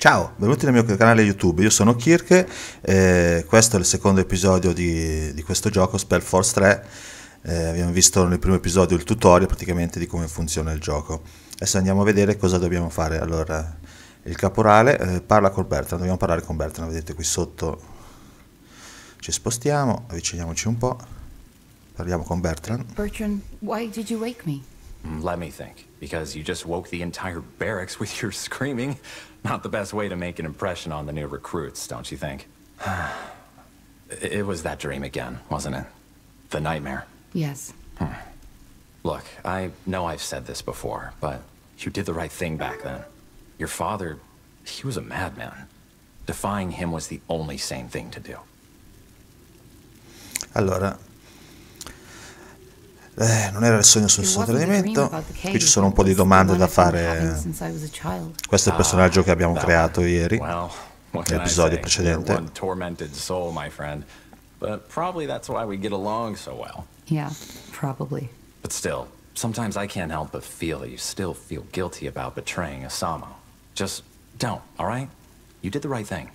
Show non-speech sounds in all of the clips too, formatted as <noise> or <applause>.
Ciao, benvenuti nel mio canale YouTube, io sono Kirk, eh, questo è il secondo episodio di, di questo gioco, Spellforce 3, eh, abbiamo visto nel primo episodio il tutorial praticamente di come funziona il gioco. Adesso andiamo a vedere cosa dobbiamo fare. Allora, il caporale eh, parla con Bertrand, dobbiamo parlare con Bertrand, vedete qui sotto ci spostiamo, avviciniamoci un po', parliamo con Bertrand. Bertrand, why did you wake me? Let me think. Because you just woke the entire barracks with your screaming. Not the best way to make an impression on the new recruits, don't you think? <sighs> it was that dream again, wasn't it? The nightmare. Yes. Hmm. Look, I know I've said this before, but you did the right thing back then. Your father, he was a madman. Defying him was the only sane thing to do. Allora, Eh, non era il sogno sul suo tradimento. Qui ci sono un po' di domande da fare. Questo è il personaggio che abbiamo creato ieri, nell'episodio precedente. But probably that's why we get along so well. Yeah, probably. But still, sometimes I can't help but feel that you still feel guilty about betraying Asamo. Just don't, all right? You did the right thing.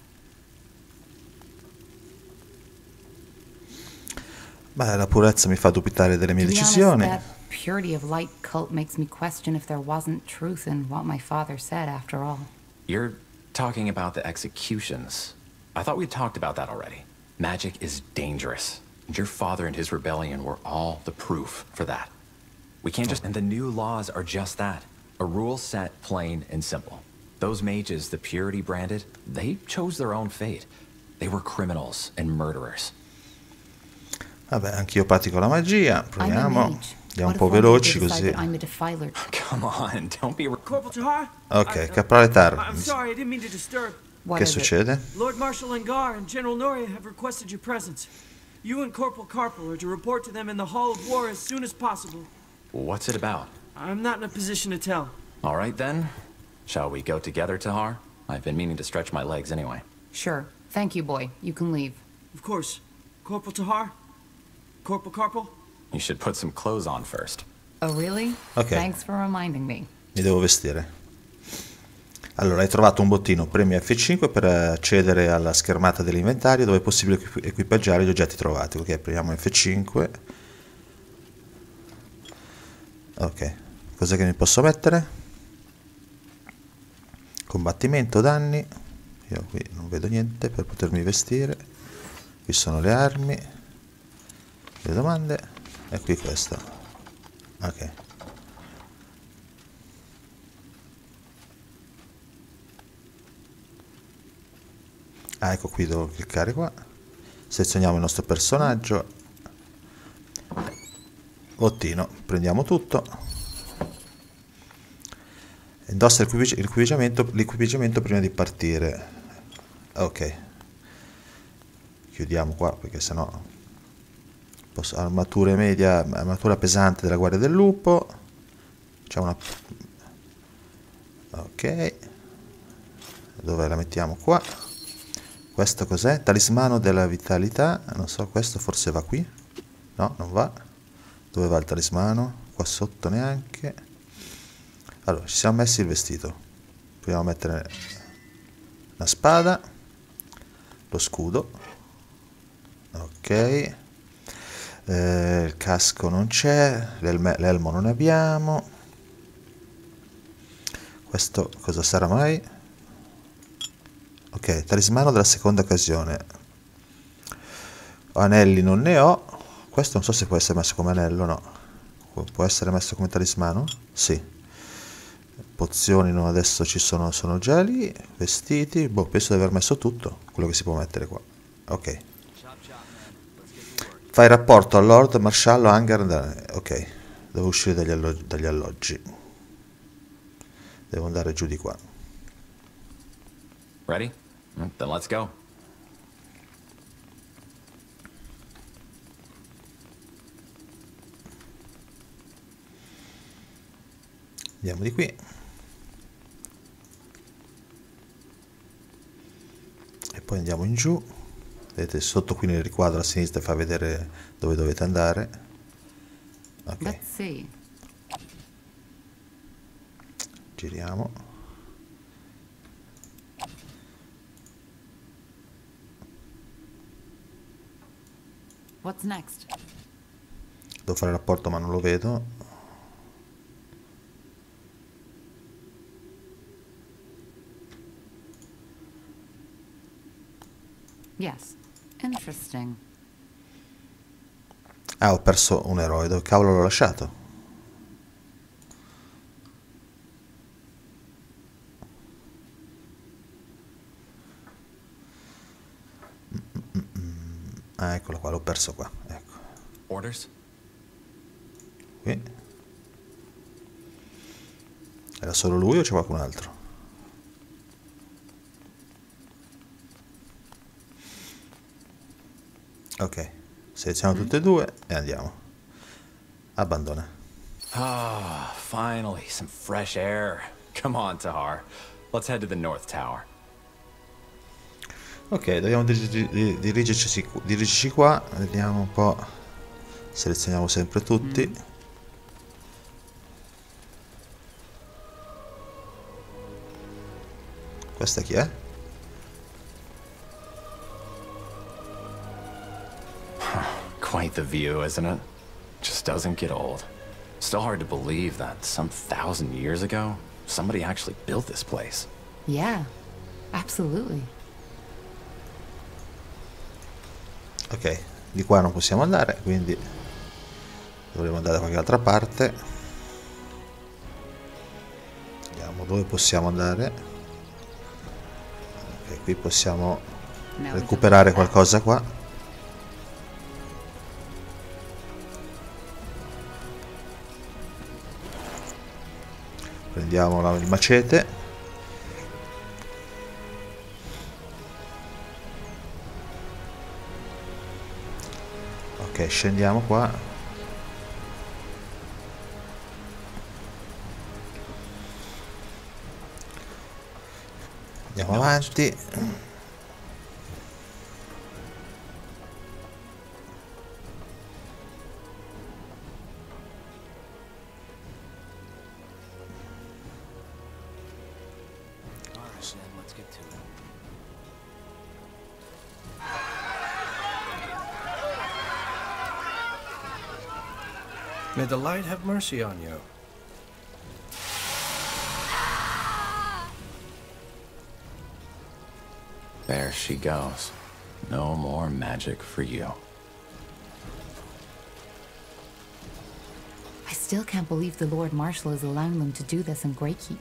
Beh, la purezza mi fa dubitare delle mie decisioni. purity of light cult makes me question if there wasn't truth in what my father said after all. You're talking about the executions. I thought we talked about that already. Magic is dangerous. And your father and his rebellion were all the proof for that. We can't just... Oh. And the new laws are just that. A rule set plain and simple. Those mages the purity branded, they chose their own fate. They were criminals and murderers. Vabbè, anch'io pratico la magia, proviamo. Andiamo un po' veloci così. <laughs> Ok, caporale Tar. Che succede? Lord Marshal Angar and General Noria have requested your presence. You and Corporal Carpel are to report to them in the Hall of War as soon as possible. What's it about? I'm not in a position to tell. All right then. Shall we go together, Tahar? I've been meaning to stretch my legs anyway. Sure. Thank you, boy. You can leave. Of course. Corporal Tahar? Corporal Carpel? You should put some clothes on first. Oh, really? Ok. Thanks for reminding me. Mi devo vestire. Allora, hai trovato un bottino, premi F5 per accedere alla schermata dell'inventario dove è possibile equipaggiare gli oggetti trovati. Ok, premiamo F5. Ok, cos'è che mi posso mettere? Combattimento, danni. Io qui non vedo niente per potermi vestire. Qui sono le armi le domande. E qui questa ok. Ah ecco qui devo cliccare qua. Selezioniamo il nostro personaggio. Bottino prendiamo tutto. Indossa l'equipaggiamento prima di partire. Ok. Chiudiamo qua perché sennò armatura media, armatura pesante della guardia del lupo. C'è una... Ok. Dove la mettiamo? Qua. Questo cos'è? Talismano della vitalità. Non so, questo forse va qui. No, non va. Dove va il talismano? Qua sotto neanche. Allora, ci siamo messi il vestito. Proviamo a mettere la spada. Lo scudo. Ok eh, il casco non c'è, l'elmo non abbiamo. Questo cosa sarà mai? Ok, talismano della seconda occasione. Anelli non ne ho. Questo non so se può essere messo come anello, no. Può essere messo come talismano? Sì. Pozioni no, adesso ci sono, sono già lì. Vestiti, boh, penso di aver messo tutto, quello che si può mettere qua. Ok. Fai rapporto al Lord Marshallo Hangar. Ok, devo uscire dagli, allo dagli alloggi. Devo andare giù di qua. Ready? Mm, then let's go. Andiamo di qui. E poi andiamo in giù vedete sotto qui nel riquadro a sinistra fa vedere dove dovete andare. Ok. Giriamo. Devo fare rapporto ma non lo vedo. Yes. Interesting. Ah, ho perso un eroe. Dove cavolo l'ho lasciato? Ah, eccola qua, l'ho perso qua. Ecco. Orders? Qui. Era solo lui o c'è qualcun altro? Ok, selezioniamo tutte e due e andiamo. Abbandona. Ah, finally, some fresh air. Come on, Tahar. Let's head to the North Tower. Ok, dobbiamo dirigi- di- dirigerci, dirigerci qua, vediamo un po'. Selezioniamo sempre tutti. Questa chi è? Quite the view, isn't it? Just doesn't get old. Still hard to believe that some thousand years ago, somebody actually built this place. Yeah. Absolutely. Ok, di qua non possiamo andare, quindi dovremo andare da qualche altra parte. Vediamo dove possiamo andare. Ok, qui possiamo recuperare qualcosa qua. Prendiamo la- il macete. Ok, scendiamo qua. Andiamo avanti. Let's get to it. May the light have mercy on you. There she goes. No more magic for you. I still can't believe the Lord Marshal is allowing them to do this in Greykeep.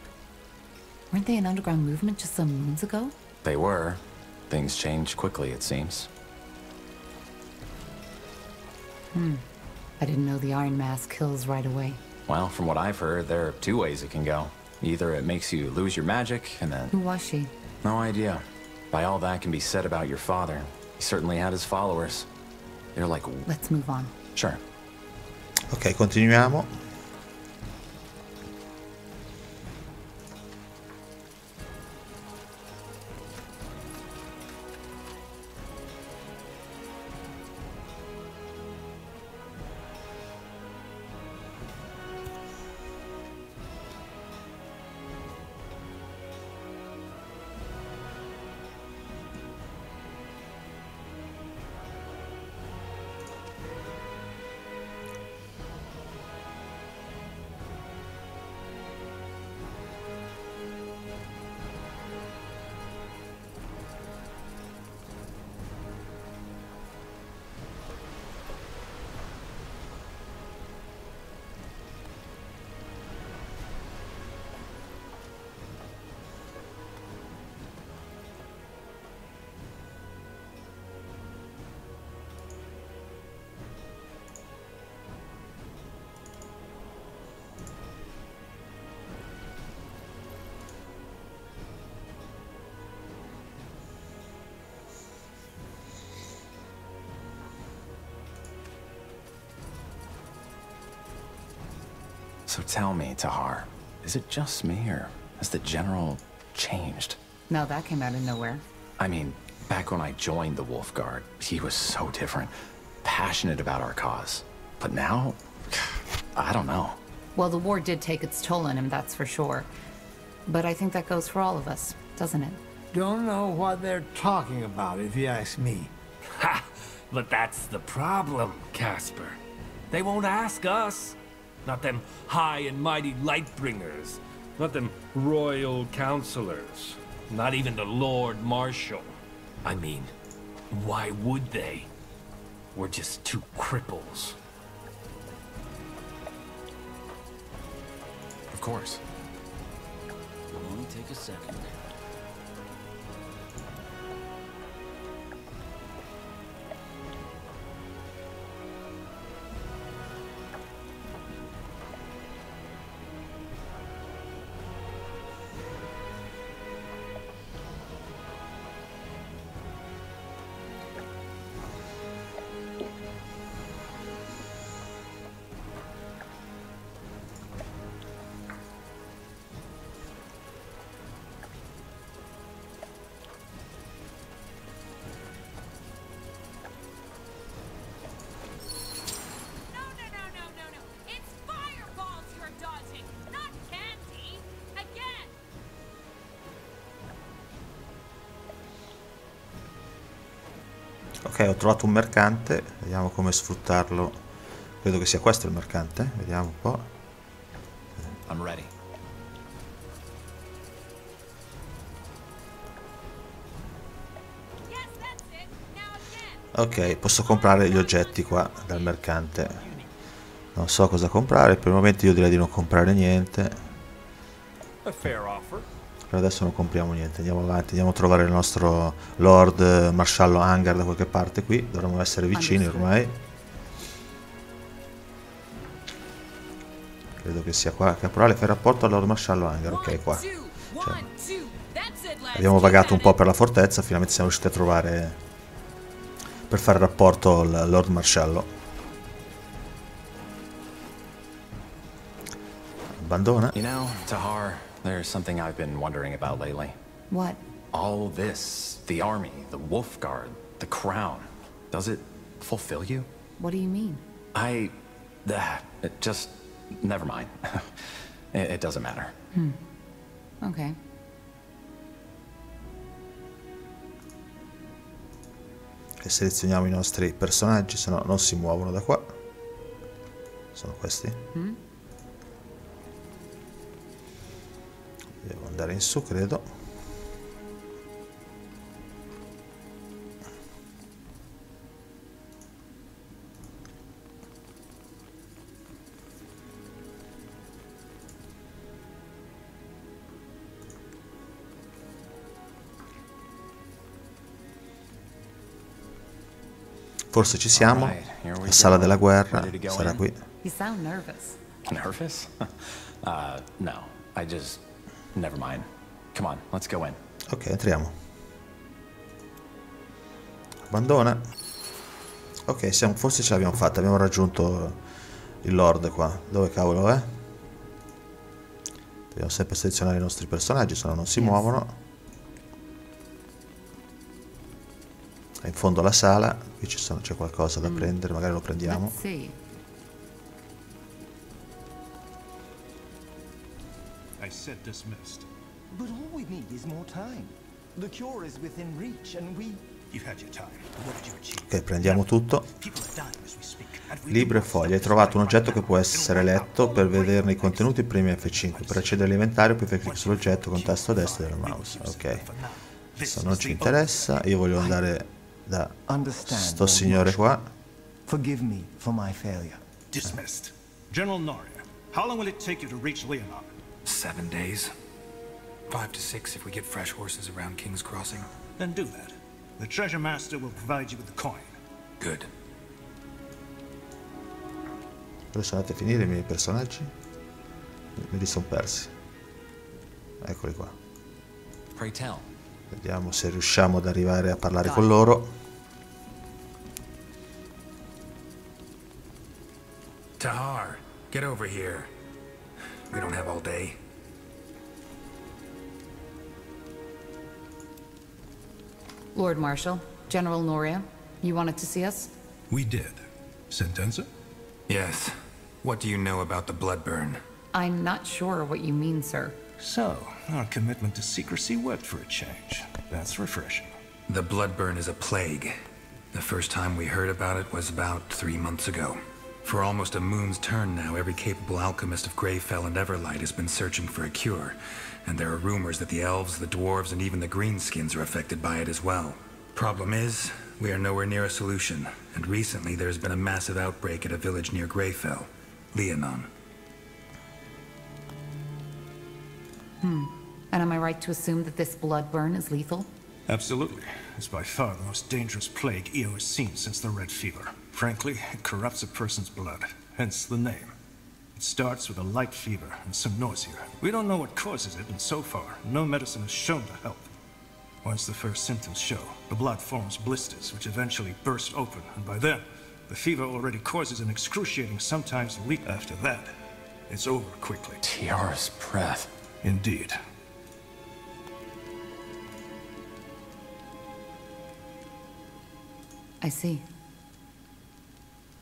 Weren't they an underground movement just some moons ago? They were. Things changed quickly, it seems. Hmm. I didn't know the Iron Mask kills right away. Well, from what I've heard, there are two ways it can go. Either it makes you lose your magic, and then. Who was she? No idea. By all that can be said about your father, he certainly had his followers. They're like. Let's move on. Sure. Ok, continuiamo. So tell me, Tahar, is it just me, or has the general changed? No, that came out of nowhere. I mean, back when I joined the Wolf Guard, he was so different, passionate about our cause. But now, I don't know. Well, the war did take its toll on him, that's for sure. But I think that goes for all of us, doesn't it? Don't know what they're talking about, if you ask me. <laughs> Ha! But that's the problem, Casper. They won't ask us. Not them high and mighty Lightbringers. Not them royal counselors. Not even the Lord Marshal. I mean, why would they? We're just two cripples. Of course. It'll only take a second. Ok, ho trovato un mercante, vediamo come sfruttarlo. Credo che sia questo il mercante, vediamo un po'. I'm ready. Ok, posso comprare gli oggetti qua dal mercante. Non so cosa comprare, per il momento io direi di non comprare niente. Per adesso non compriamo niente, andiamo avanti, andiamo a trovare il nostro Lord Marsciallo Hangar da qualche parte qui, dovremmo essere vicini ormai. Credo che sia qua. Caporale, fai rapporto al Lord Marsciallo Hangar, ok qua. Lads. Abbiamo vagato un po' per la fortezza, finalmente siamo riusciti a trovare per fare rapporto al Lord Marsciallo. Abbandona. You know, Tahar, there's something I've been wondering about lately. What? All this, the army, the Wolf Guard, the crown, does it fulfill you? What do you mean? I. Uh, it just. Never mind. <laughs> it, it doesn't matter. Okay. E selezioniamo i nostri personaggi, se no non si muovono da qua. Sono questi. Devo andare in su, credo. Forse ci siamo. La sala della guerra sarà qui. You sound nervous. Nervous? <laughs> uh, no. I just. Never mind. Come on, let's go in. Ok, entriamo. Abbandona. Ok, siamo, forse ce l'abbiamo fatta, abbiamo raggiunto il Lord qua. Dove cavolo è? Dobbiamo sempre selezionare i nostri personaggi, se no non si muovono. È in fondo alla sala, qui ci sono- c'è qualcosa da prendere, magari lo prendiamo. Let's see. Said dismissed. But all we need is more time. The cure is within reach, and we. You've had your time. What did you achieve? Ok, prendiamo tutto. Libro e fogli. Hai trovato un oggetto che può essere letto per vederne i contenuti premi F5. Per accedere all'inventario puoi fare clic sull'oggetto con tasto destro del mouse. Ok. Questo non ci interessa. Io voglio andare da sto signore qua. Forgive me for my failure. Dismissed. General Noria, how long will it take you to reach Leonard? Seven days. Five to six if we get fresh horses around King's Crossing. Then do that. The Treasure Master will provide you with the coin. Good. Dove sono andati a finire i miei personaggi? Me li sono persi. Eccoli qua. Pray tell. Vediamo se riusciamo ad arrivare a parlare con loro. Tahar, get over here. We don't have all day. Lord Marshal, General Noria, you wanted to see us? We did. Sentenza? Yes. What do you know about the Bloodburn? I'm not sure what you mean, sir. So, our commitment to secrecy worked for a change. That's refreshing. The Bloodburn is a plague. The first time we heard about it was about three months ago. For almost a moon's turn now, every capable alchemist of Greyfell and Everlight has been searching for a cure. And there are rumors that the elves, the dwarves, and even the greenskins are affected by it as well. Problem is, we are nowhere near a solution. And recently there's been a massive outbreak at a village near Greyfell. Leonon. Hmm. And am I right to assume that this blood burn is lethal? Absolutely. It's by far the most dangerous plague EO has seen since the Red Fever. Frankly, it corrupts a person's blood, hence the name. It starts with a light fever and some nausea. We don't know what causes it, and so far, no medicine has shown to help. Once the first symptoms show, the blood forms blisters, which eventually burst open, and by then, the fever already causes an excruciating, sometimes leak. After that, it's over quickly. Tiara's breath. Indeed. I see.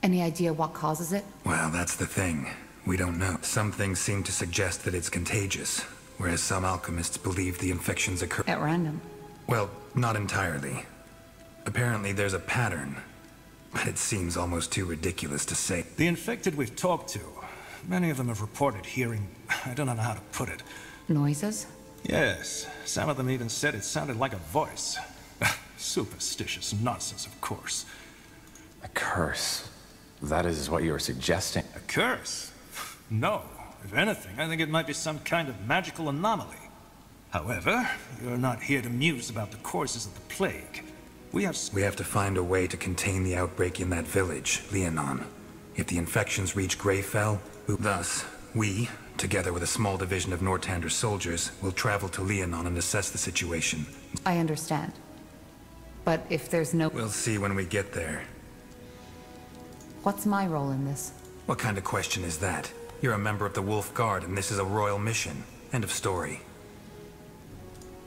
Any idea what causes it? Well, that's the thing. We don't know. Some things seem to suggest that it's contagious, whereas some alchemists believe the infections occur... At random. Well, not entirely. Apparently there's a pattern, but it seems almost too ridiculous to say. The infected we've talked to, many of them have reported hearing... I don't know how to put it. Noises? Yes. Some of them even said it sounded like a voice. <laughs> Superstitious nonsense, of course. A curse. That is what you're suggesting. A curse? No. If anything, I think it might be some kind of magical anomaly. However, you're not here to muse about the causes of the plague. We have... We have to find a way to contain the outbreak in that village, Leonon. If the infections reach Greyfell, we... thus, we, together with a small division of Nortander's soldiers, will travel to Leonon and assess the situation. I understand. But if there's no... We'll see when we get there. What's my role in this? What kind of question is that? You're a member of the Wolf Guard, and this is a royal mission. End of story.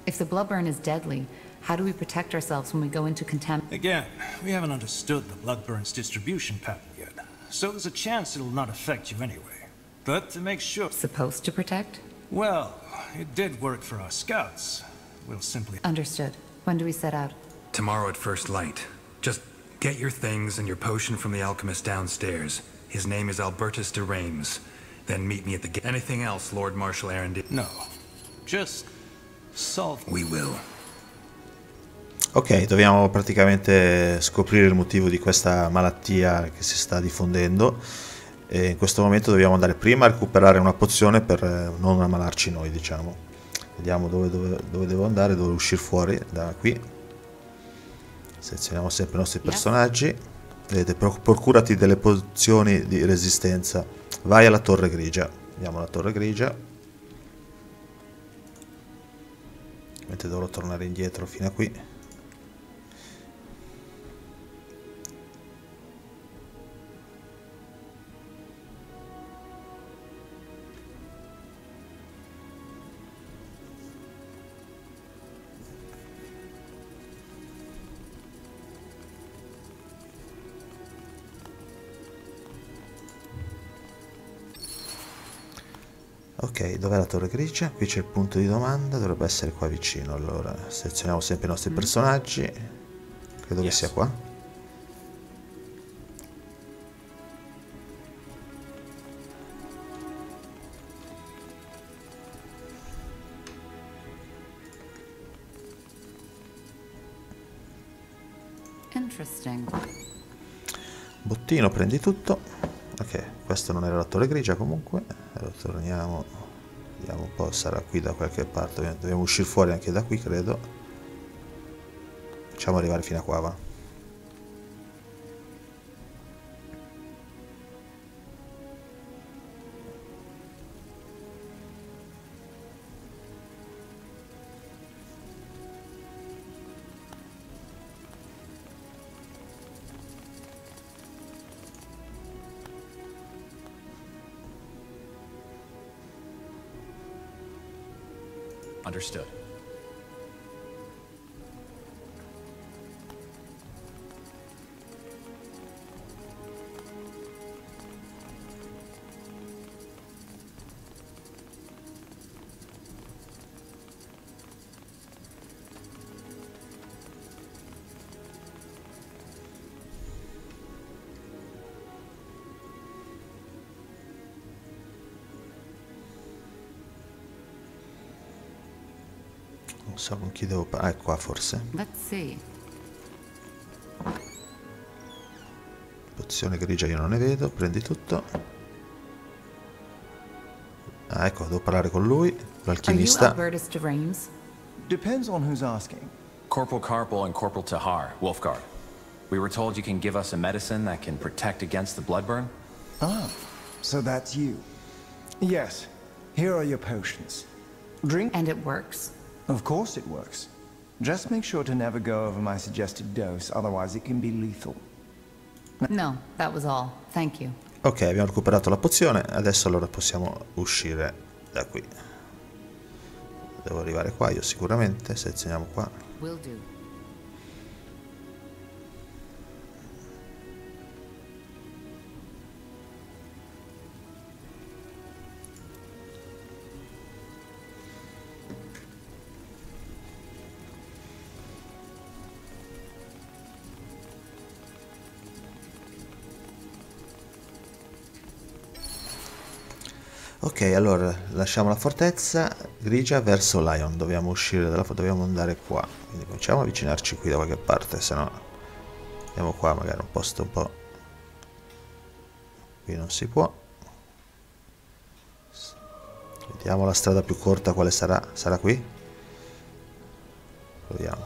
If the Bloodburn is deadly, how do we protect ourselves when we go into contempt? Again, we haven't understood the Bloodburn's distribution pattern yet. So there's a chance it'll not affect you anyway. But to make sure... Supposed to protect? Well, it did work for our scouts. We'll simply... Understood. When do we set out? Tomorrow at first light. Just get your things and your potion from the alchemist downstairs. His name is Albertus de Reims. Then meet me at the gate. Anything else, Lord Marshal Arundel? No. Just solve. We will. Ok, dobbiamo praticamente scoprire il motivo di questa malattia che si sta diffondendo e in questo momento dobbiamo andare prima a recuperare una pozione per eh, non ammalarci noi, diciamo. Vediamo dove, dove, dove devo andare, dove uscire fuori da qui. Selezioniamo sempre i nostri personaggi. Vedete, procurati delle pozioni di resistenza. Vai alla torre grigia. Andiamo alla torre grigia. Mentre dovrò tornare indietro fino a qui. Ok, dov'è la torre grigia? Qui c'è il punto di domanda, dovrebbe essere qua vicino. Allora, selezioniamo sempre i nostri mm. personaggi. Credo yes. che sia qua. Interesting. Bottino, prendi tutto. Ok, questo non era la torre grigia comunque allora torniamo vediamo un po' sarà qui da qualche parte dobbiamo uscire fuori anche da qui credo. Facciamo arrivare fino a qua va Understood. So con chi devo parlare. Ah, è qua forse. Let's see. Pozione grigia io non ne vedo. Prendi tutto. Ah, ecco, devo parlare con lui, Are you l'alchimista. Albertus de Reims? Depends on who's asking. Corporal Carpel and Corporal Tahar, Wolfguard. We were told you can give us a medicine that can protect against the bloodburn. Ah, so that's you. Yes, here are your potions. Drink. And it works? Of course it works. Just make sure to never go over my suggested dose, otherwise it can be lethal. No, that was all. Thank you. Ok, abbiamo recuperato la pozione, adesso allora possiamo uscire da qui. Devo arrivare qua io sicuramente, selezioniamo qua. Will do. Ok, allora lasciamo la fortezza grigia verso Lion, dobbiamo uscire dalla fortezza, dobbiamo andare qua. Quindi cominciamo a avvicinarci qui da qualche parte, se no andiamo qua magari un posto un po'... Qui non si può. Vediamo la strada più corta quale sarà. Sarà qui? Proviamo.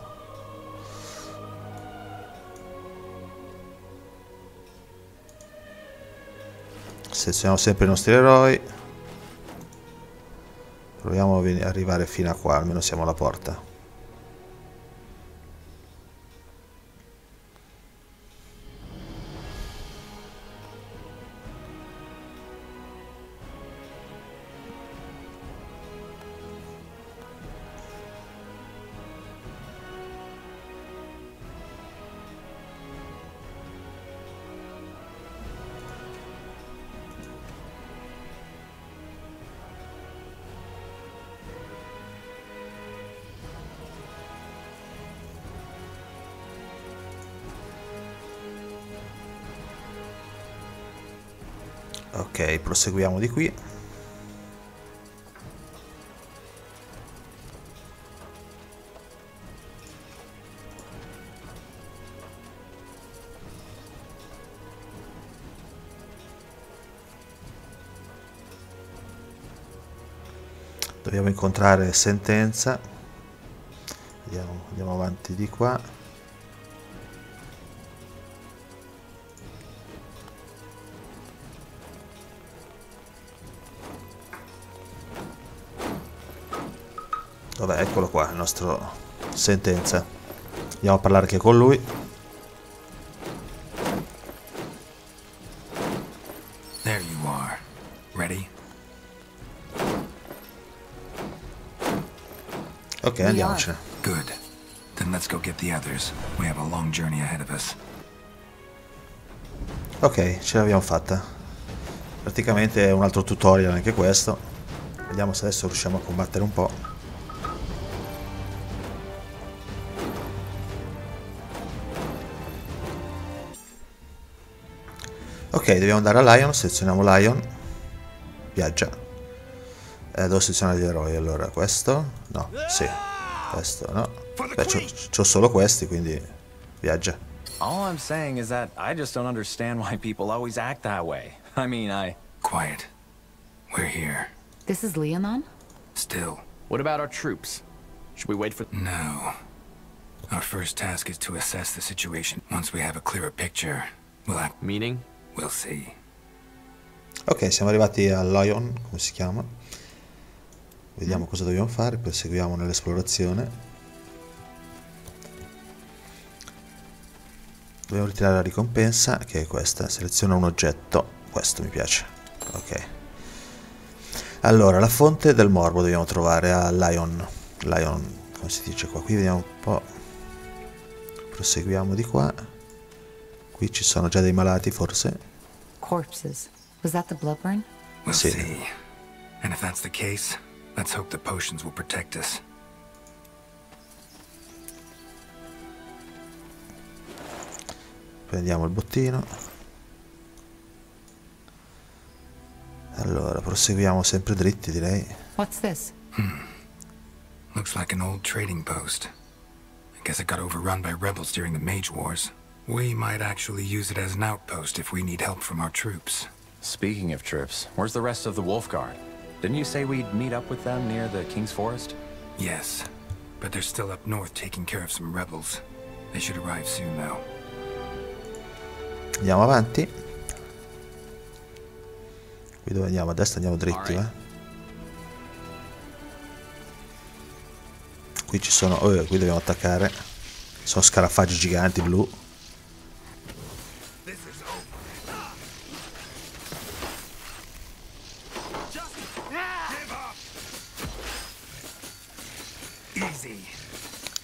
Selezioniamo sempre i nostri eroi. Proviamo a arrivare fino a qua, almeno siamo alla porta. Ok, proseguiamo di qui. Dobbiamo incontrare sentenza. Vediamo, andiamo avanti di qua. Nostro sentenza. Andiamo a parlare anche con lui. There you are. Ready? Ok, andiamocene. Good. Then let's go get the others. We have a long journey ahead of us. Ok, ce l'abbiamo fatta. Praticamente è un altro tutorial anche questo. Vediamo se adesso riusciamo a combattere un po'. Ok, dobbiamo andare a Lion, selezioniamo Lion. Viaggia. Eh, devo selezionare gli eroi, allora questo? No, sì. Questo no. Beh, c'ho, c'ho solo questi, quindi viaggia. All I'm saying is that I just don't understand why people always act that way. I mean, I. Quiet. We're here. This is Leonon? Still. What about our troops? Should we wait for... No. Our first task is to assess the situation. Once we have a clearer picture, we'll act. Meaning? We'll see. Ok, siamo arrivati a Lion, come si chiama. Vediamo cosa dobbiamo fare, proseguiamo nell'esplorazione. Dobbiamo ritirare la ricompensa, che è questa. Seleziona un oggetto. Questo mi piace. Ok. Allora, la fonte del morbo dobbiamo trovare a Lion. Lion, come si dice qua? Qui vediamo un po'. Proseguiamo di qua. Qui ci sono già dei malati, forse. Corpses. Was that the bloodburn? We'll Sì. see. And if that's the case, let's hope the potions will protect us. Prendiamo il bottino. Allora, proseguiamo sempre dritti, direi. What's this? Hmm. Looks like an old trading post. I guess it got overrun by rebels during the Mage Wars. We might actually use it as an outpost if we need help from our troops. Speaking of troops, where's the rest of the Wolf Guard? Didn't you say we'd meet up with them near the King's Forest? Yes, but they're still up north taking care of some rebels. They should arrive soon, though. Andiamo avanti. Qui dove andiamo? A destra andiamo dritti, eh? Qui ci sono... Oh, qui dobbiamo attaccare. Sono scarafaggi giganti blu.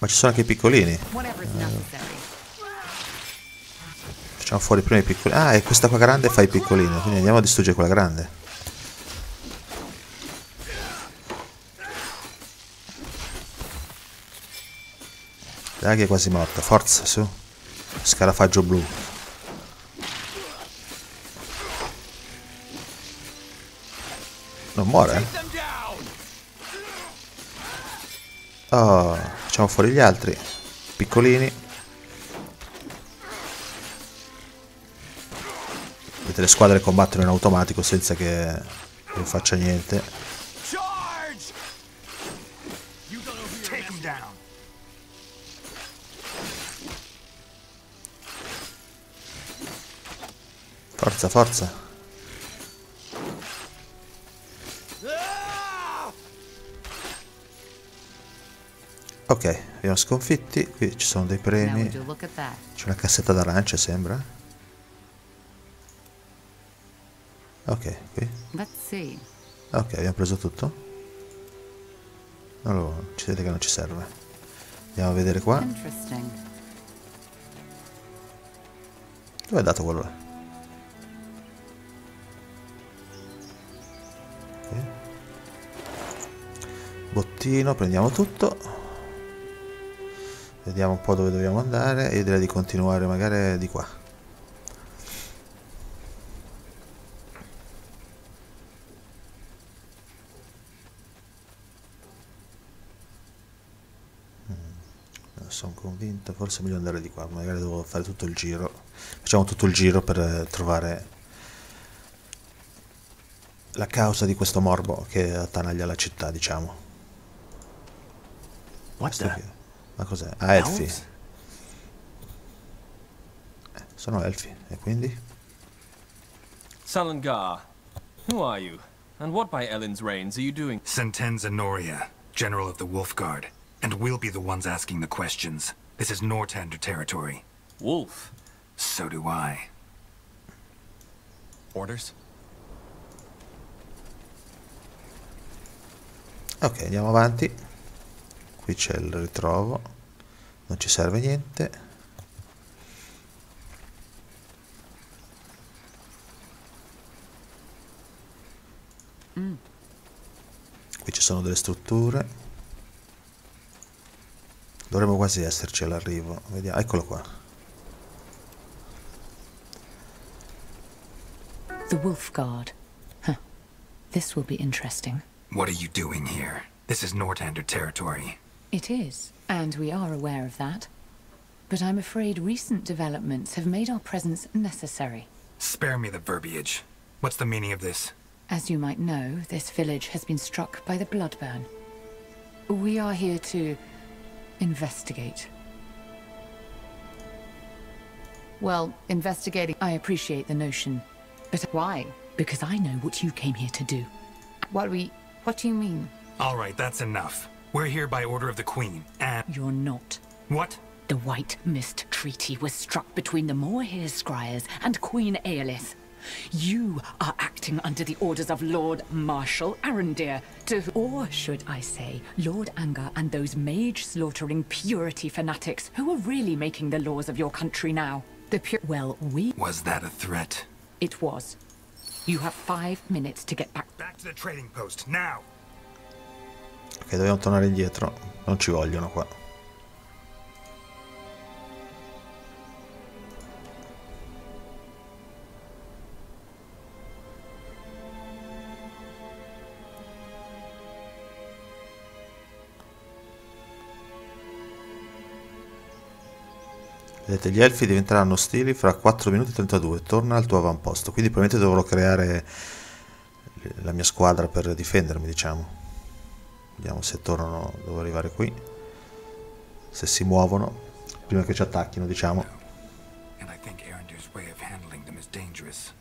Ma ci sono anche i piccolini. Necessary. Facciamo fuori prima i piccolini. Ah, e questa qua grande fa i piccolini. Quindi andiamo a distruggere quella grande. Dai che è quasi morta. Forza, su. Scarafaggio blu. Non muore? eh? Oh, facciamo fuori gli altri. Piccolini. Vedete le squadre combattono in automatico senza che io faccia niente. Charge! You Ok, abbiamo sconfitti. Qui ci sono dei premi. C'è una cassetta d'arance, sembra. Ok, qui. Ok, abbiamo preso tutto. Allora, ci vede che non ci serve. Andiamo a vedere qua. Interesting. Dove è dato quello là? Ok. Bottino, prendiamo tutto. Vediamo un po' dove dobbiamo andare. Io direi di continuare magari di qua. Non sono convinto, forse è meglio andare di qua, magari devo fare tutto il giro. Facciamo tutto il giro per eh, trovare la causa di questo morbo che attanaglia la città, diciamo. What Questo the? che- Ma cos'è? Ah, elfi. Elves? Eh, sono elfi, e quindi? Salangar, who are you? And what by Ellen's reigns are you doing? Sentenza Noria, General of the Wolf Guard. And we'll be the ones asking the questions. This is Nortander territory. Wolf? So do I. Orders? Ok, andiamo avanti. Qui c'è il ritrovo. Non ci serve niente. Mm. Qui ci sono delle strutture. Dovremmo quasi esserci all'arrivo. Vediamo. Eccolo qua. The Wolf Guard. Huh. This will be interesting. What are you doing here? This is Nortander territory. It is, and we are aware of that. But I'm afraid recent developments have made our presence necessary. Spare me the verbiage. What's the meaning of this? As you might know, this village has been struck by the Bloodburn. We are here to investigate. Well, investigating, I appreciate the notion. But why? Because I know what you came here to do. What we. What do you mean? All right, that's enough. We're here by order of the Queen, and... You're not. What? The White Mist Treaty was struck between the Moorhere Scryers and Queen Aelith. You are acting under the orders of Lord Marshal Arendir, to or should I say, Lord Anger and those mage-slaughtering purity fanatics who are really making the laws of your country now. The pure... Well, we... Was that a threat? It was. You have five minutes to get back. Back to the trading post, now! Ok, dobbiamo tornare indietro. Non ci vogliono qua. Vedete, gli elfi diventeranno ostili fra 4 minuti e 32. Torna al tuo avamposto. Quindi probabilmente dovrò creare la mia squadra per difendermi, diciamo. Vediamo se tornano, devo arrivare qui. Se si muovono, prima che ci attacchino, diciamo. Dangerous.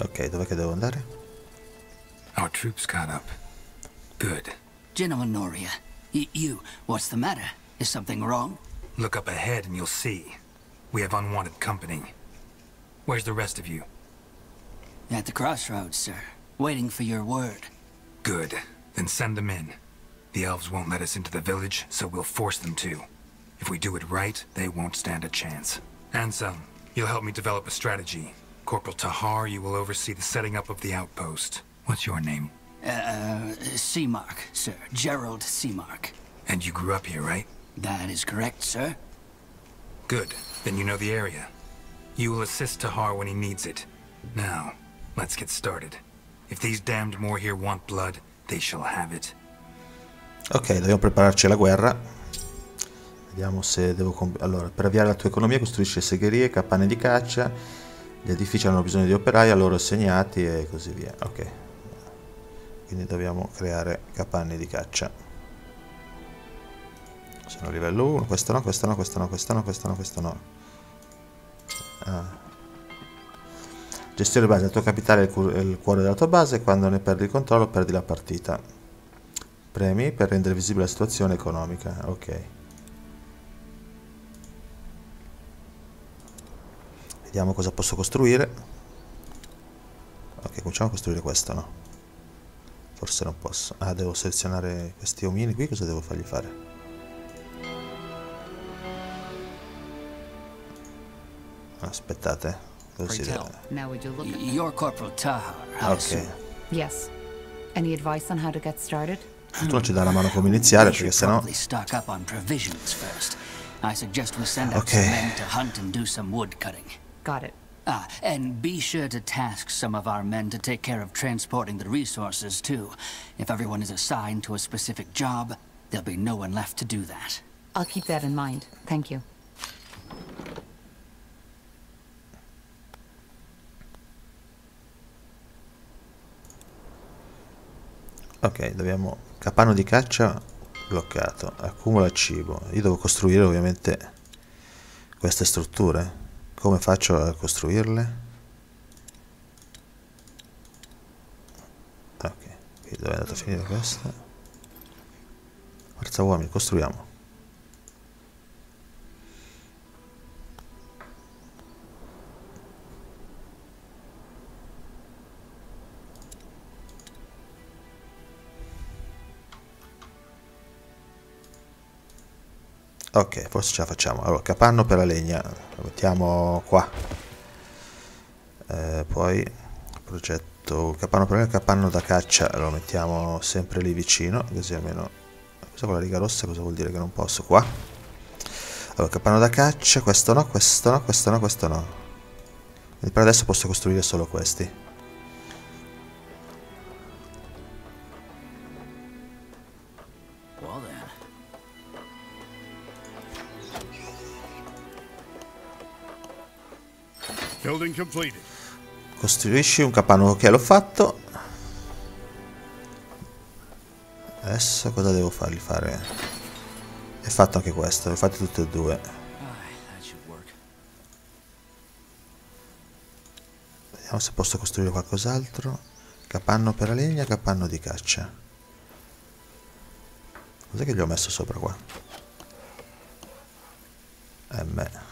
Ok, dov'è che devo andare? Our troops caught up. Good. General Noria, you, what's the matter? Is something wrong? Look up ahead and you'll see. We have unwanted company. Where's the rest of you? At the crossroads, sir. Waiting for your word. Good. Then send them in. The elves won't let us into the village, so we'll force them to. If we do it right, they won't stand a chance. Anselm, you'll help me develop a strategy. Corporal Tahar, you will oversee the setting up of the outpost. What's your name? Uh, Seamark, sir. Gerald Seamark. And you grew up here, right? That is correct, sir. Good. Then you know the area. You will assist Tahar when he needs it. Now, let's get started. If these damned more want blood, they shall have it. Ok, dobbiamo prepararci alla guerra. Vediamo se devo... Allora, per avviare la tua economia costruisci segherie, capanne di caccia, gli edifici hanno bisogno di operai a loro assegnati e così via. Ok. Quindi dobbiamo creare capanne di caccia. Sono livello 1, questo no, questo no, questo no, questo no, questo no, questo no. Ah. Gestione base, il tuo capitale è il cuore della tua base, quando ne perdi il controllo perdi la partita. Premi per rendere visibile la situazione economica, ok. Vediamo cosa posso costruire. Ok, cominciamo a costruire questo, no? Forse non posso. Ah, devo selezionare questi omini qui, cosa devo fargli fare? Aspettate, cosa si deve... Now would you look at You're Corporal Tahar, I Ok, assume. Yes. Any advice on how to get started? tu non ci dai la mano come iniziare We perché should sennò... probably stock up on provisions first. I suggest we send out Okay. some men to hunt and do some wood cutting. Got it. Ah, and be sure to task some of our men to take care of transporting the resources, too. If everyone is assigned to a specific job, there'll be no one left to do that. I'll keep that in mind. Thank you. Ok, dobbiamo... Capanno di caccia bloccato. Accumula cibo. Io devo costruire ovviamente queste strutture. Come faccio a costruirle? Ok, qui dove è andato a finire questa? Forza uomini, costruiamo. Ok, forse ce la facciamo. Allora, capanno per la legna, lo mettiamo qua. Eh, poi, progetto capanno per la legna, capanno da caccia, lo mettiamo sempre lì vicino, così almeno... Cosa con la riga rossa? Cosa vuol dire che non posso? Qua. Allora, capanno da caccia, questo no, questo no, questo no, questo no. Quindi per adesso posso costruire solo questi. Costruisci un capanno, ok l'ho fatto. Adesso cosa devo fargli fare? È fatto anche questo, le ho fatte tutte e due. Vediamo se posso costruire qualcos'altro. Capanno per la legna, capanno di caccia. Cos'è che gli ho messo sopra qua? M.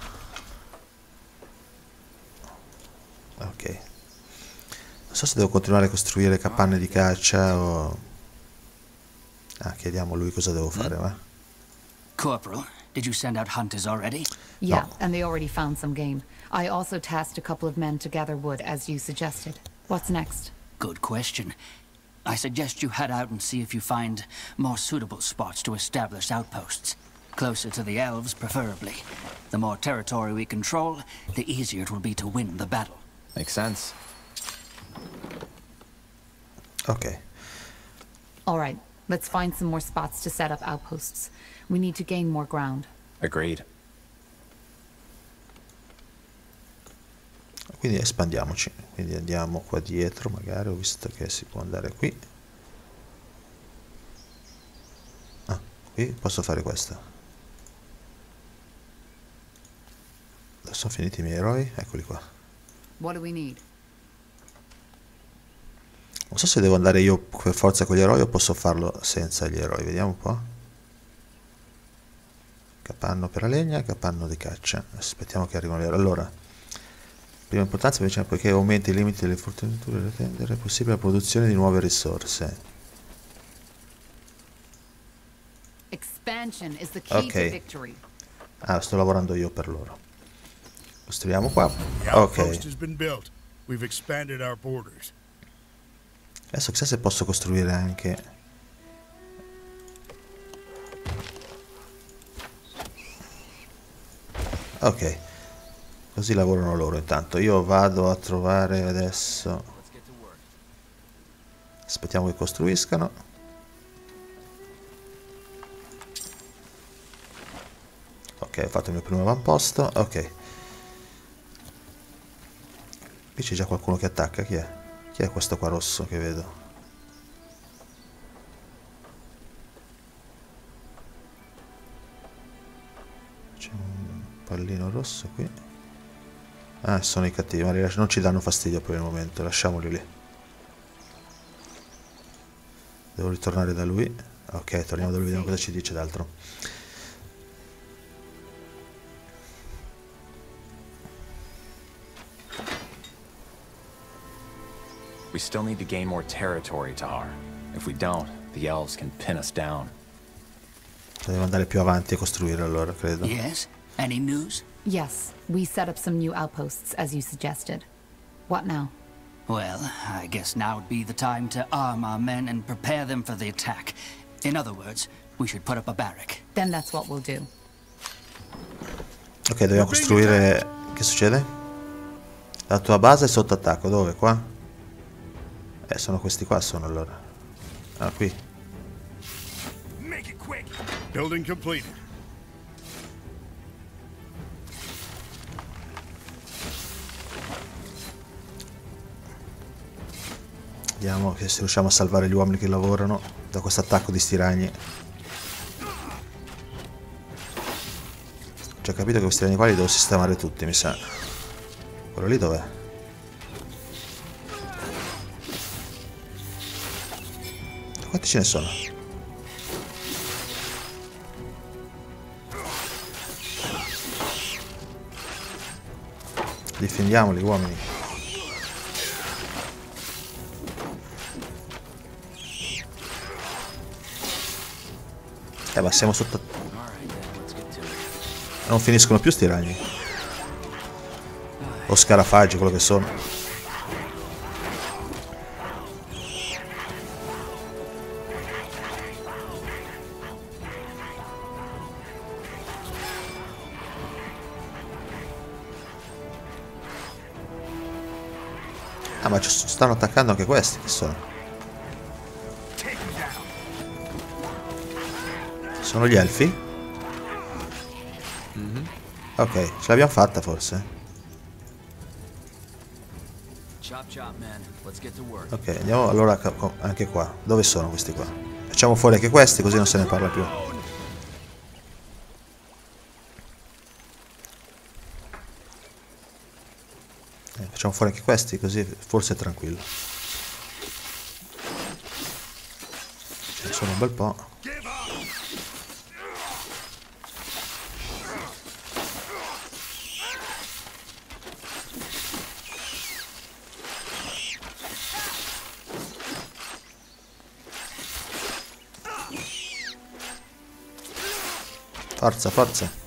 Ok. Non so se devo continuare a costruire capanne di caccia o... Ah, chiediamo a lui cosa devo fare, va? Corporal, did you send out hunters already? Yeah, and they already found some game. I also tasked a couple of men to gather wood, as you suggested. What's next? Good question. I suggest you head out and see if you find more suitable spots to establish outposts. Closer to the elves, preferably. The more territory we control, the easier it will be to win the battle. Makes sense. Ok. All right. Let's find some more spots to set up outposts. We need to gain more ground. Agreed. Quindi espandiamoci. Quindi andiamo qua dietro, magari ho visto che si può andare qui. Ah, qui posso fare questo. Sono finiti i miei eroi? Eccoli qua. What do we need? Non so se devo andare io per forza con gli eroi o posso farlo senza gli eroi. Vediamo un po'. Capanno per la legna, capanno di caccia. Aspettiamo che arrivino gli eroi. Allora, prima importanza invece poiché aumenta i limiti delle forniture da tendere, è possibile la produzione di nuove risorse. Ok. Ah, sto lavorando io per loro. Costruiamo qua. Ok. Adesso chissà se posso costruire anche... Ok. Così lavorano loro intanto. Io vado a trovare adesso... Aspettiamo che costruiscano. Ok, ho fatto il mio primo avamposto. Ok. Qui c'è già qualcuno che attacca. Chi è? Chi è questo qua rosso che vedo? C'è un pallino rosso qui. Ah, sono i cattivi, ma non ci danno fastidio per il momento, lasciamoli lì. Devo ritornare da lui. Ok, torniamo da lui, vediamo cosa ci dice d'altro. We still need to gain more territory, Tahar. If we don't, the elves can pin us down. Devo andare più avanti e costruire allora, credo. Yes? Any news? Yes, we set up some new outposts, as you suggested. What now? Well, I guess now would be the time to arm our men and prepare them for the attack. In other words, we should put up a barrack. Then that's what we'll do. Ok, dobbiamo costruire... Che succede? La tua base è sotto attacco, dove? Qua? Eh, sono questi qua, sono allora. Ah, qui. Building completed. Vediamo che se riusciamo a salvare gli uomini che lavorano da questo attacco di sti ragni. Ho già capito che questi ragni qua li devo sistemare tutti, mi sa. Quello lì dov'è? Quanti ce ne sono? Difendiamoli, uomini. Eh, ma siamo sotto... Non finiscono più sti ragni. O scarafaggi, quello che sono. Stanno attaccando anche questi, che sono? Sono gli elfi? Ok, ce l'abbiamo fatta forse. Ok, andiamo allora anche qua. Dove sono questi qua? Facciamo fuori anche questi così non se ne parla più. Facciamo fuori anche questi così forse è tranquillo. Ce ne sono un bel po'. Forza, forza.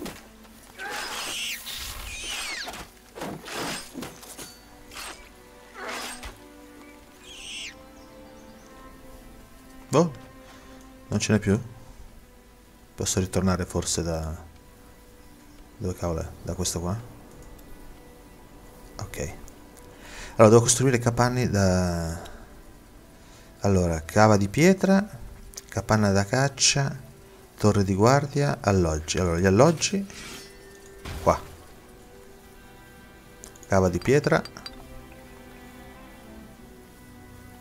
Non ce n'è più? Posso ritornare forse da... Dove cavolo è? Da questo qua? Ok. Allora, devo costruire capanni da... Allora, cava di pietra, capanna da caccia, torre di guardia, alloggi. Allora, gli alloggi, qua. Cava di pietra.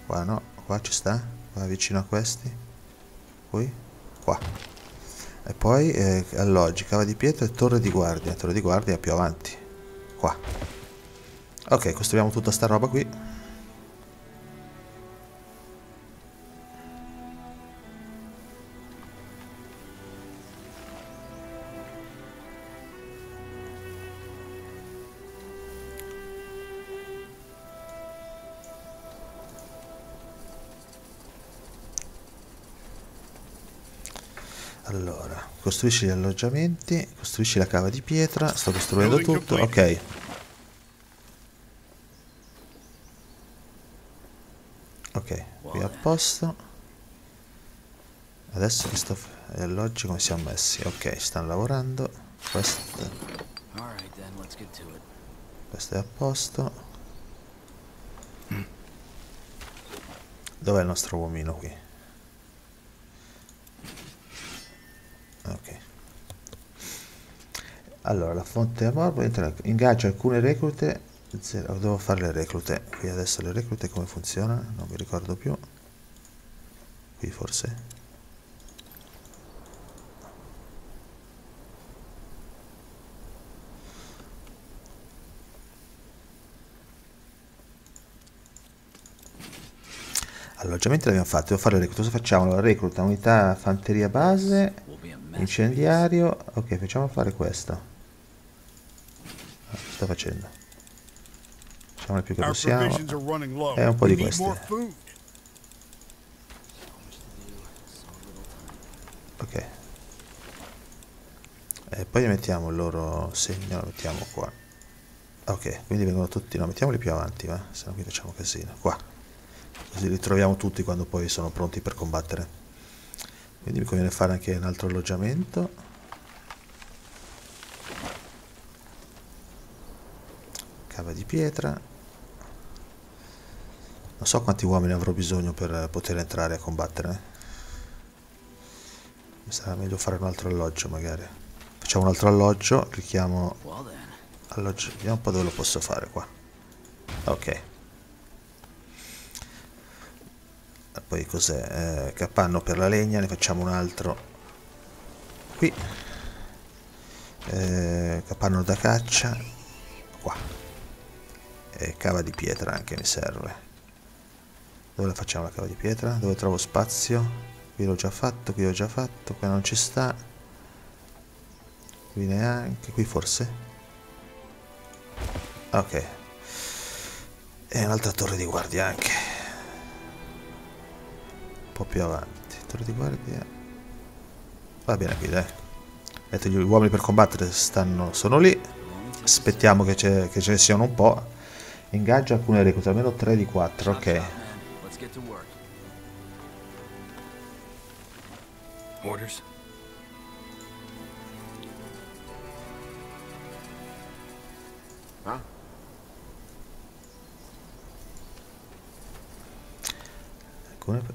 Qua no, qua ci sta, qua vicino a questi. Qui, qua. E poi eh, alloggi, cava di pietra e torre di guardia. Torre di guardia più avanti. Qua. Ok, costruiamo tutta sta roba qui. Costruisci gli alloggiamenti, costruisci la cava di pietra, sto costruendo tutto, ok. Ok, qui a posto. Adesso questo gli alloggi come siamo messi? Ok, stanno lavorando. Questo, questo è a posto. Dov'è il nostro uomino qui? ok allora la fonte a morbo ingaggia alcune reclute zero, devo fare le reclute qui adesso le reclute come funziona non mi ricordo più qui forse alloggiamenti l'abbiamo fatto devo fare le reclute cosa facciamo? La recluta unità fanteria base Incendiario. Ok, facciamo fare questo. Sta facendo? Facciamo il più che possiamo. E un po' di queste. Ok. E poi mettiamo il loro segno, lo mettiamo qua. Ok, quindi vengono tutti, no, mettiamoli più avanti, va? Se no qui facciamo casino. Qua. Così li troviamo tutti quando poi sono pronti per combattere quindi mi conviene fare anche un altro alloggiamento cava di pietra. Non so quanti uomini avrò bisogno per poter entrare a combattere mi sarà meglio fare un altro alloggio magari. Facciamo un altro alloggio clicchiamo alloggio. Vediamo un po' dove lo posso fare qua. Ok. Poi cos'è? Eh, capanno per la legna, ne facciamo un altro qui. Eh, capanno da caccia qua e cava di pietra anche mi serve dove la facciamo la cava di pietra? dove trovo spazio? qui l'ho già fatto, qui l'ho già fatto qua non ci sta qui neanche, qui forse? ok e un'altra torre di guardia anche po' più avanti. Torre di guardia. Va bene qui, dai. Vedete, gli uomini per combattere stanno, sono lì. Aspettiamo che, che ce ne siano un po'. Ingaggio alcune reclute, almeno 3 di 4, ok. Orders.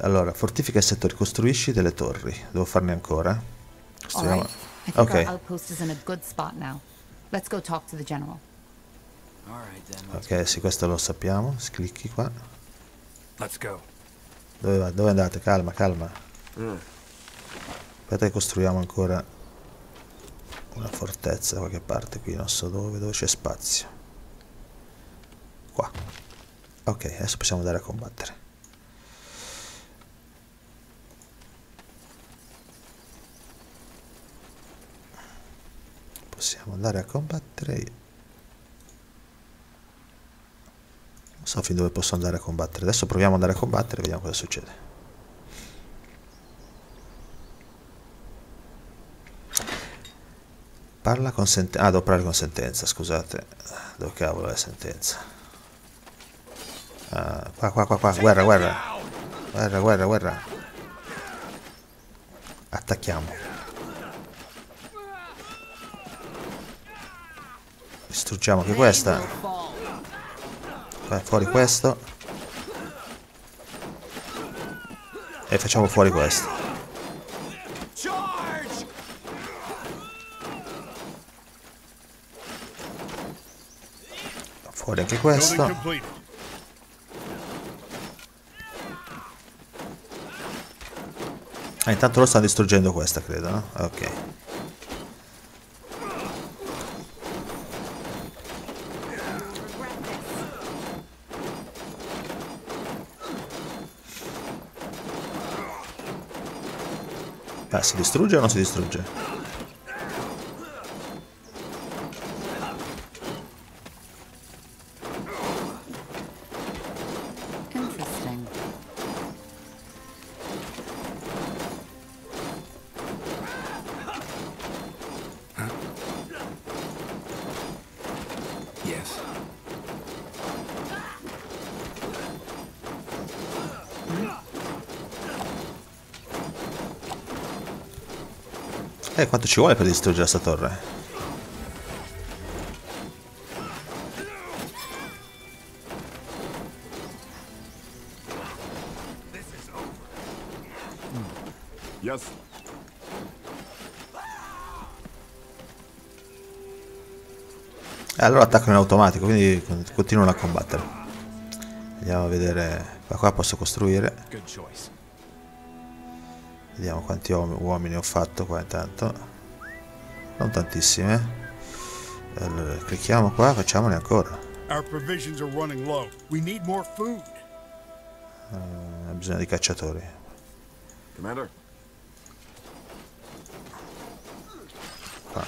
Allora, fortifica il settore, costruisci delle torri. Devo farne ancora. Costruiamo... Ok. Ok, sì, questo lo sappiamo. Clicchi qua. Dove, va? Dove andate? Calma, calma. Mm. Aspetta che costruiamo ancora una fortezza da qualche parte qui, non so dove, dove c'è spazio. Qua. Ok, adesso possiamo andare a combattere. possiamo andare a combattere non so fin dove posso andare a combattere. Adesso proviamo ad andare a combattere e vediamo cosa succede. Parla con sentenza ah devo parlare con sentenza scusate. Dove cavolo è la sentenza? Ah, qua qua qua qua. Guerra guerra. guerra guerra guerra. Attacchiamo. Distruggiamo anche questa. Fai fuori questo. E facciamo fuori questo. Fuori anche questo. Ah, intanto lo stanno distruggendo questa, credo, no? Ok. Si distrugge o non si distrugge? Quanto ci vuole per distruggere questa torre? Yes. Eh, allora attaccano in automatico, quindi continuano a combattere. Andiamo a vedere. Qua, qua posso costruire. Vediamo quanti uomini ho fatto qua intanto. Non tantissime. Allora, clicchiamo qua, facciamone ancora. Our provisions are running low. We need more food. Uh, bisogno di cacciatori. Commander. Qua.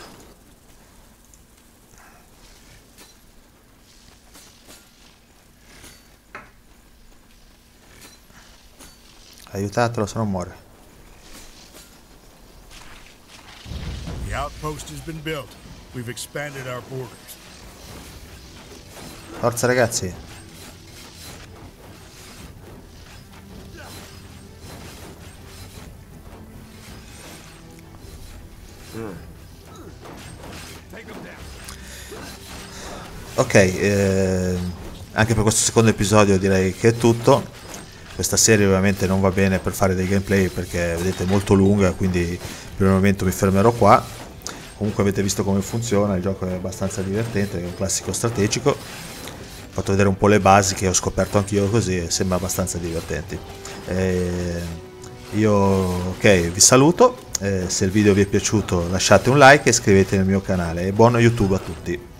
Aiutatelo se non muore. Outpost has been built. We've expanded our borders. Forza ragazzi. Ok, eh, anche per questo secondo episodio direi che è tutto. Questa serie ovviamente non va bene per fare dei gameplay perché vedete è molto lunga, quindi per il momento mi fermerò qua comunque avete visto come funziona il gioco è abbastanza divertente è un classico strategico. Ho fatto vedere un po' le basi che ho scoperto anch'io così e sembra abbastanza divertenti. Eh, io ok vi saluto eh, se il video vi è piaciuto lasciate un like e iscrivetevi al mio canale e buon youtube a tutti